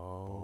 Oh.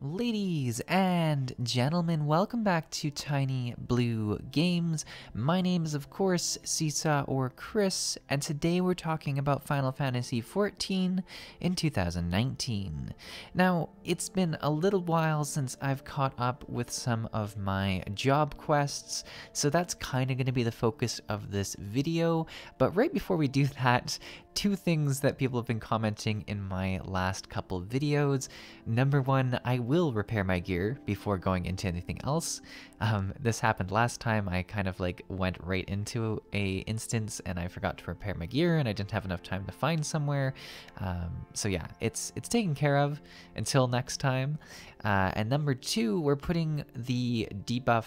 Ladies and gentlemen, welcome back to Tiny Blue Games. My name is, of course, Csaw or Chris, and today we're talking about Final Fantasy XIV in 2019. Now, it's been a little while since I've caught up with some of my job quests, so that's kind of going to be the focus of this video. But right before we do that, two things that people have been commenting in my last couple videos. Number one, I will repair my gear before going into anything else. Um, this happened last time. I kind of like went right into a instance and I forgot to repair my gear and I didn't have enough time to find somewhere. Um, so yeah, it's it's taken care of until next time. Uh, and number two, we're putting the debuff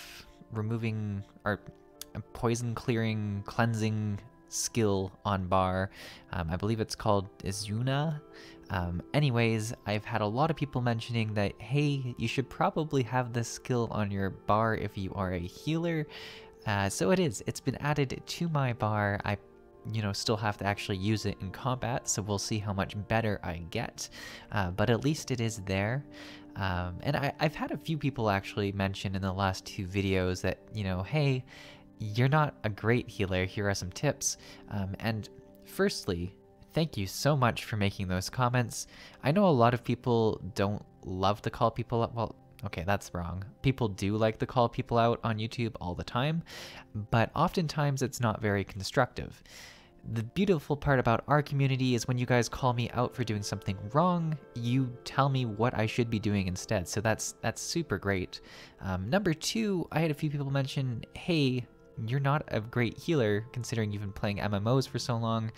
removing or poison clearing cleansing skill on bar. Um, I believe it's called Esuna. Um, anyways, I've had a lot of people mentioning that, hey, you should probably have this skill on your bar if you are a healer. Uh, so it is. It's been added to my bar. I you know, still have to actually use it in combat, so we'll see how much better I get. Uh, but at least it is there. Um, and I, have had a few people actually mention in the last two videos that, you know, hey, you're not a great healer. Here are some tips. Um, and firstly, thank you so much for making those comments. I know a lot of people don't love to call people up. Well, okay, that's wrong. People do like to call people out on YouTube all the time, but oftentimes it's not very constructive. The beautiful part about our community is when you guys call me out for doing something wrong, you tell me what I should be doing instead. So that's that's super great. Um, number two, I had a few people mention, hey, you're not a great healer considering you've been playing MMOs for so long.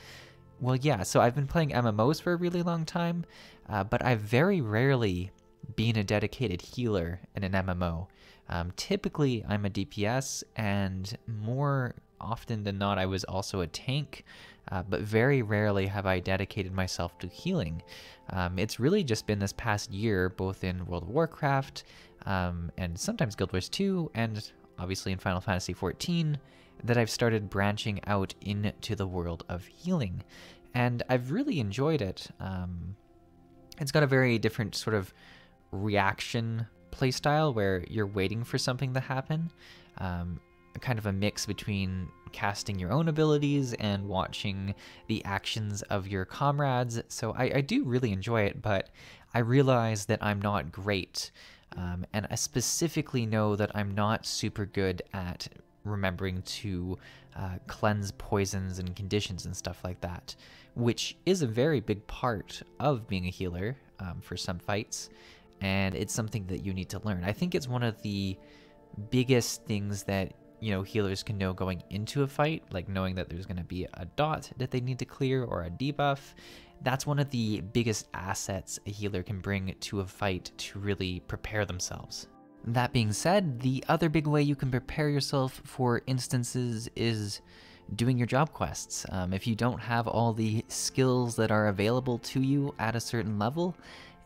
Well, yeah, so I've been playing MMOs for a really long time, uh, but I've very rarely been a dedicated healer in an MMO. Um, typically, I'm a DPS, and more often than not, I was also a tank, uh, but very rarely have I dedicated myself to healing. Um, it's really just been this past year, both in World of Warcraft um, and sometimes Guild Wars 2, and obviously in Final Fantasy XIV, that I've started branching out into the world of healing. And I've really enjoyed it. Um, it's got a very different sort of reaction playstyle where you're waiting for something to happen. Um, kind of a mix between casting your own abilities and watching the actions of your comrades. So I, I do really enjoy it, but I realize that I'm not great um, and I specifically know that I'm not super good at remembering to uh, cleanse poisons and conditions and stuff like that, which is a very big part of being a healer um, for some fights. And it's something that you need to learn. I think it's one of the biggest things that you know healers can know going into a fight, like knowing that there's going to be a dot that they need to clear or a debuff, that's one of the biggest assets a healer can bring to a fight to really prepare themselves. That being said, the other big way you can prepare yourself for instances is doing your job quests. Um, if you don't have all the skills that are available to you at a certain level,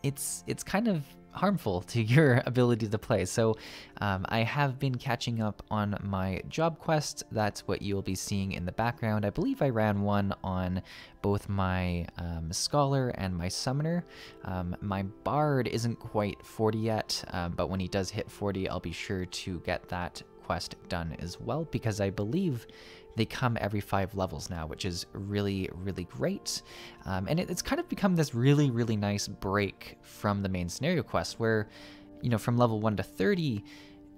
it's it's kind of harmful to your ability to play. So um, I have been catching up on my job quests. That's what you'll be seeing in the background. I believe I ran one on both my um, Scholar and my Summoner. Um, my Bard isn't quite 40 yet, um, but when he does hit 40, I'll be sure to get that quest done as well because I believe they come every five levels now, which is really, really great. Um, and it, it's kind of become this really, really nice break from the main scenario quest where, you know, from level 1 to 30,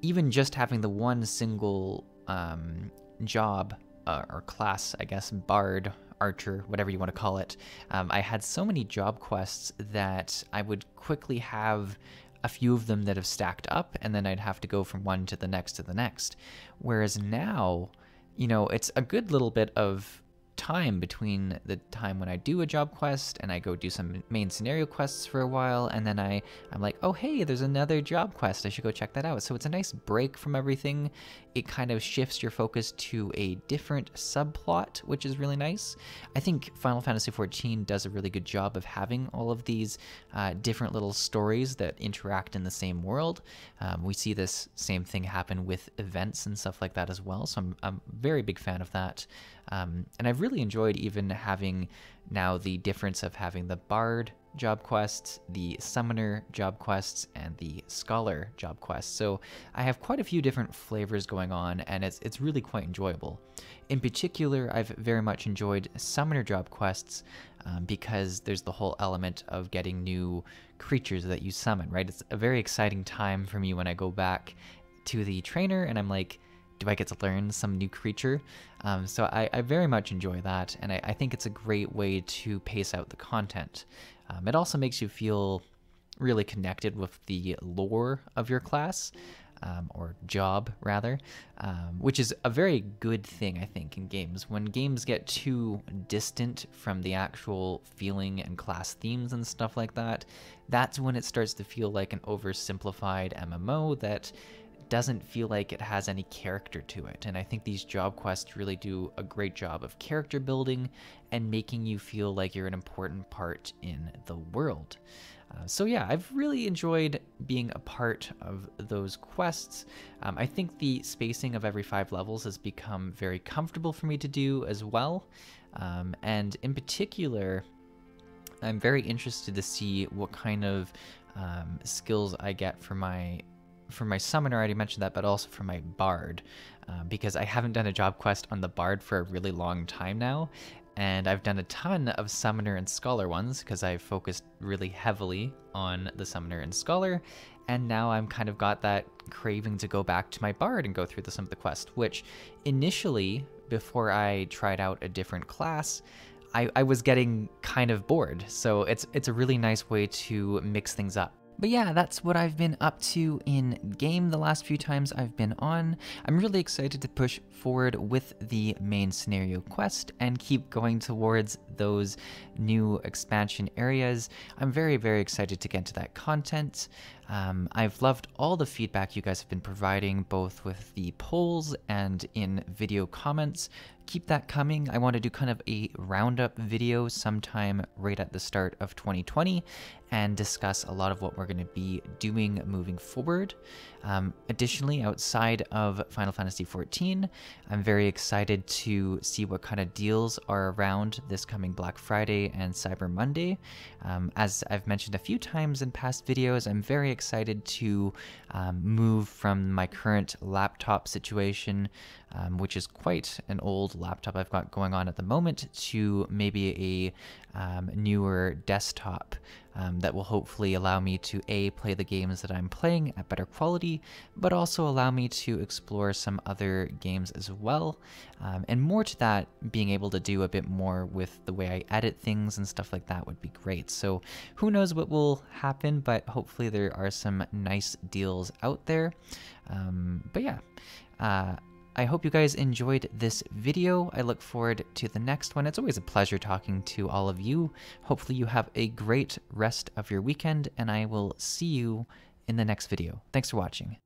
even just having the one single um, job uh, or class, I guess, bard, archer, whatever you want to call it, um, I had so many job quests that I would quickly have a few of them that have stacked up, and then I'd have to go from one to the next to the next. Whereas now, you know, it's a good little bit of time between the time when I do a job quest and I go do some main scenario quests for a while and then I I'm like, "Oh, hey, there's another job quest. I should go check that out." So it's a nice break from everything. It kind of shifts your focus to a different subplot, which is really nice. I think Final Fantasy XIV does a really good job of having all of these uh, different little stories that interact in the same world. Um, we see this same thing happen with events and stuff like that as well. So I'm, I'm a very big fan of that. Um, and I've really enjoyed even having now the difference of having the bard job quests, the summoner job quests, and the scholar job quests. So I have quite a few different flavors going on, and it's it's really quite enjoyable. In particular, I've very much enjoyed summoner job quests um, because there's the whole element of getting new creatures that you summon. Right, it's a very exciting time for me when I go back to the trainer and I'm like do I get to learn some new creature? Um, so I, I, very much enjoy that, and I, I, think it's a great way to pace out the content. Um, it also makes you feel really connected with the lore of your class. Um, or job rather, um, which is a very good thing, I think, in games. When games get too distant from the actual feeling and class themes and stuff like that, that's when it starts to feel like an oversimplified MMO that doesn't feel like it has any character to it. And I think these job quests really do a great job of character building and making you feel like you're an important part in the world. Uh, so yeah, I've really enjoyed being a part of those quests. Um, I think the spacing of every five levels has become very comfortable for me to do as well. Um, and in particular, I'm very interested to see what kind of um, skills I get for my for my summoner, I already mentioned that, but also for my bard, uh, because I haven't done a job quest on the bard for a really long time now, and I've done a ton of summoner and scholar ones because I've focused really heavily on the summoner and scholar, and now I'm kind of got that craving to go back to my bard and go through the, some of the quests, which initially, before I tried out a different class, I, I was getting kind of bored. So it's it's a really nice way to mix things up. But yeah, that's what I've been up to in game the last few times I've been on. I'm really excited to push forward with the main scenario quest and keep going towards those new expansion areas. I'm very, very excited to get to that content. Um, I've loved all the feedback you guys have been providing, both with the polls and in video comments. Keep that coming. I want to do kind of a roundup video sometime right at the start of 2020 and discuss a lot of what we're going to be doing moving forward. Um, additionally, outside of Final Fantasy XIV, I'm very excited to see what kind of deals are around this coming Black Friday and Cyber Monday. Um, as I've mentioned a few times in past videos, I'm very excited to um, move from my current laptop situation, um, which is quite an old laptop I've got going on at the moment, to maybe a um, newer desktop um, that will hopefully allow me to A, play the games that I'm playing at better quality, but also allow me to explore some other games as well. Um, and more to that, being able to do a bit more with the way I edit things and stuff like that would be great. So who knows what will happen, but hopefully there are some nice deals out there. Um, but yeah. Uh, I hope you guys enjoyed this video. I look forward to the next one. It's always a pleasure talking to all of you. Hopefully you have a great rest of your weekend, and I will see you in the next video. Thanks for watching.